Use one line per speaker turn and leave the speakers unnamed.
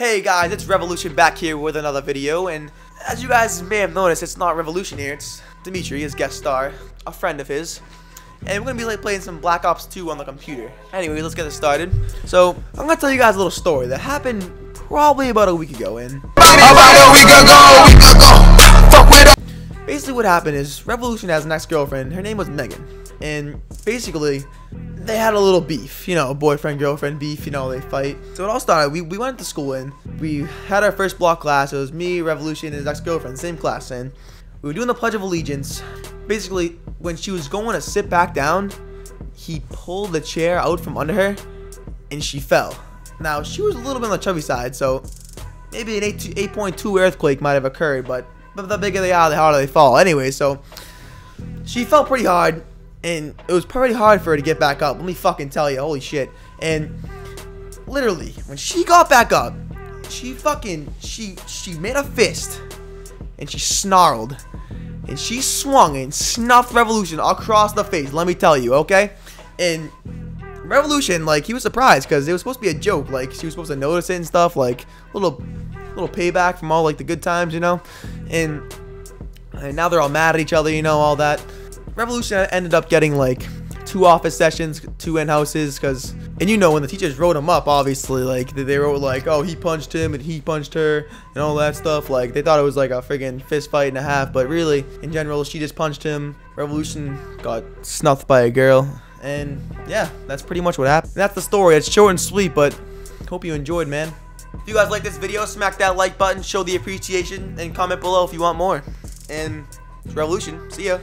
Hey guys, it's Revolution back here with another video, and as you guys may have noticed, it's not Revolution here, it's Dimitri, his guest star, a friend of his. And we're gonna be like playing some Black Ops 2 on the computer. Anyway, let's get it started. So, I'm gonna tell you guys a little story that happened probably about a week ago, and basically what happened is Revolution has an ex-girlfriend, her name was Megan, and basically they had a little beef, you know, boyfriend girlfriend beef, you know, they fight. So it all started. We, we went to school and we had our first block class. It was me, Revolution, and his ex girlfriend, same class. And we were doing the Pledge of Allegiance. Basically, when she was going to sit back down, he pulled the chair out from under her and she fell. Now, she was a little bit on the chubby side, so maybe an 8.2 earthquake might have occurred, but, but the bigger they are, the harder they fall. Anyway, so she fell pretty hard and it was pretty hard for her to get back up. Let me fucking tell you, holy shit. And literally, when she got back up, she fucking she she made a fist and she snarled and she swung and snuffed Revolution across the face. Let me tell you, okay? And Revolution, like he was surprised because it was supposed to be a joke. Like she was supposed to notice it and stuff. Like little little payback from all like the good times, you know. And and now they're all mad at each other, you know, all that. Revolution ended up getting like two office sessions, two in houses, because and you know when the teachers wrote him up, obviously like they wrote like, oh he punched him and he punched her and all that stuff. Like they thought it was like a friggin' fist fight and a half, but really in general she just punched him. Revolution got snuffed by a girl, and yeah, that's pretty much what happened. That's the story. It's short and sweet, but hope you enjoyed, man. If you guys like this video, smack that like button, show the appreciation, and comment below if you want more. And it's Revolution. See ya.